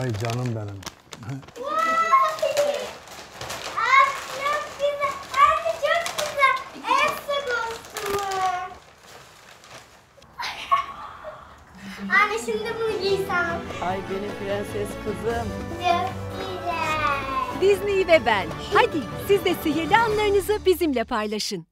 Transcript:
Ay canım benim. Aa, çok güzel. Anne çok güzel. Elsa kostümü. Anne şimdi bunu giysem. Ay benim prenses kızım. Çok güzel. Disney ve ben. Hadi siz de sihirli anlarınızı bizimle paylaşın.